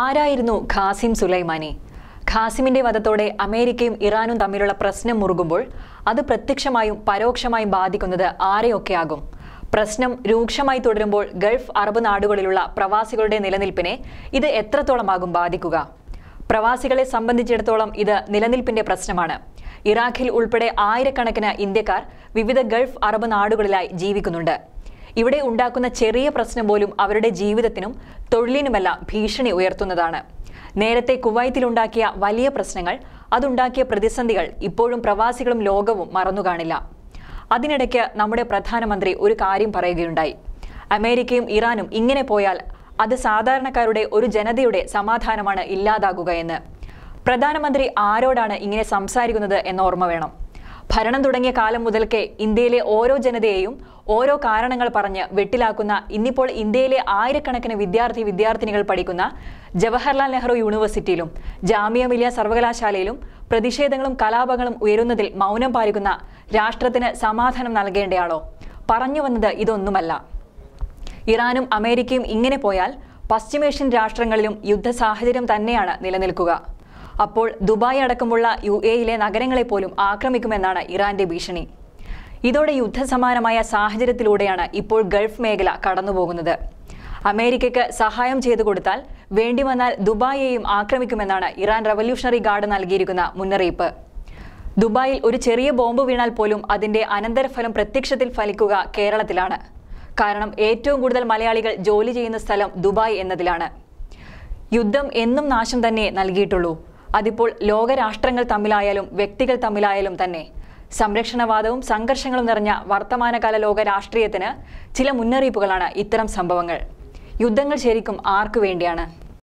ആരായിരുന്നു Qasem Soleimani? ഖാസിമിന്റെ വധത്തോടെ അമേരിക്കയും ഇറാനും തമ്മിലുള്ള പ്രശ്നം മുറുകുമ്പോൾ അത് പ്രത്യക്ഷമായും പരോക്ഷമായും ബാധിക്കുന്നത് ആരെയൊക്കെയാകും? പ്രശ്നം രൂക്ഷമായി തുടരുമ്പോൾ ഗൾഫ് അറബ് നാടുകളിലുള്ള പ്രവാസികളുടെ നിലനിൽപ്പിനെ ഇത് എത്രത്തോളമാകും ബാധിക്കുക? പ്രവാസികളെ സംബന്ധിച്ചിടത്തോളം ഇത് നിലനിൽപ്പിന്റെ പ്രശ്നമാണ്. ഇറാഖിൽ ഉൾപ്പെടെ ആയിരക്കണക്കിന് ഇന്ത്യക്കാർ വിവിധ ഗൾഫ് അറബ് നാടുകളിലായി ജീവിക്കുന്നുണ്ട്. ഇവിടെ ഉണ്ടാക്കുന്ന ചെറിയ പ്രശ്നം പോലും അവരുടെ ജീവിതത്തിനും തൊഴിലിനുമല്ല ഭീഷണി ഉയർത്തുന്നതാണ്. നേരത്തെ കുവൈത്തിലുണ്ടാക്കിയ വലിയ പ്രശ്നങ്ങൾ അതുണ്ടാക്കിയ പ്രതിസന്ധികൾ ഇപ്പോഴും പ്രവാസികളും ലോകവും മറന്നുകാണില്ല അതിനിടയ്ക്ക് നമ്മുടെ പ്രധാനമന്ത്രി ഒരു കാര്യം പറയുകയുണ്ടായി. അമേരിക്കയും ഇറാനും ഇങ്ങനെ പോയാൽ അത് സാധാരണക്കാരുടെ ഒരു ജനതയുടെ സമാധാനമാണ് ഇല്ലാതാകുക എന്ന്. പ്രധാനമന്ത്രി ആരോടാണ് ഇങ്ങനെ സംസാരിക്കുന്നത് എന്ന ഓർമ്മ വേണം. ഭരണം തുടങ്ങിയ കാലം മുതൽക്കേ ഇന്ത്യയിലെ ഓരോ ജനതയെയും ഓരോ കാരണങ്ങൾ പറഞ്ഞ് വെട്ടിലാക്കുന്ന ഇന്നിപ്പോൾ ഇന്ത്യയിലെ ആയിരക്കണക്കിന് വിദ്യാർത്ഥി വിദ്യാർത്ഥിനികൾ പഠിക്കുന്ന ജവഹർലാൽ നെഹ്റു യൂണിവേഴ്സിറ്റിയിലും ജാമിയ മിലിയ സർവകലാശാലയിലും പ്രതിഷേധങ്ങളും കലാപങ്ങളും ഉയരുന്നതിൽ മൗനം പാലിക്കുന്ന രാഷ്ട്രത്തിന് സമാധാനം നൽകേണ്ടയാളോ പറഞ്ഞു വന്നത് ഇതൊന്നുമല്ല. ഇറാനും അമേരിക്കയും ഇങ്ങനെ പോയാൽ പശ്ചിമേഷ്യൻ രാഷ്ട്രങ്ങളിലും യുദ്ധ സാഹചര്യം തന്നെയാണ് നിലനിൽക്കുക. അപ്പോൾ ദുബായ് അടക്കമുള്ള യു എയിലെ നഗരങ്ങളെ പോലും ആക്രമിക്കുമെന്നാണ് ഇറാന്റെ ഭീഷണി. ഇതോടെ യുദ്ധസമാനമായ സാഹചര്യത്തിലൂടെയാണ് ഇപ്പോൾ ഗൾഫ് മേഖല കടന്നുപോകുന്നത്. അമേരിക്കയ്ക്ക് സഹായം ചെയ്തു കൊടുത്താൽ വേണ്ടി വന്നാൽ ദുബായെയും ആക്രമിക്കുമെന്നാണ് ഇറാൻ റവല്യൂഷണറി ഗാർഡ് നൽകിയിരിക്കുന്ന മുന്നറിയിപ്പ്. ദുബായിൽ ഒരു ചെറിയ ബോംബ് വീണാൽ പോലും അതിന്റെ അനന്തരഫലം പ്രത്യക്ഷത്തിൽ ഫലിക്കുക കേരളത്തിലാണ്. കാരണം ഏറ്റവും കൂടുതൽ മലയാളികൾ ജോലി ചെയ്യുന്ന സ്ഥലം ദുബായ് എന്നതിലാണ്. യുദ്ധം എന്നും നാശം തന്നെ നൽകിയിട്ടുള്ളൂ. അതിപ്പോൾ ലോകരാഷ്ട്രങ്ങൾ തമ്മിലായാലും വ്യക്തികൾ തമ്മിലായാലും തന്നെ. സംരക്ഷണവാദവും സംഘർഷങ്ങളും നിറഞ്ഞ വർത്തമാനകാല ലോക രാഷ്ട്രീയത്തിന് ചില മുന്നറിയിപ്പുകളാണ് ഇത്തരം സംഭവങ്ങൾ. യുദ്ധങ്ങൾ ശരിക്കും ആർക്കു വേണ്ടിയാണ്?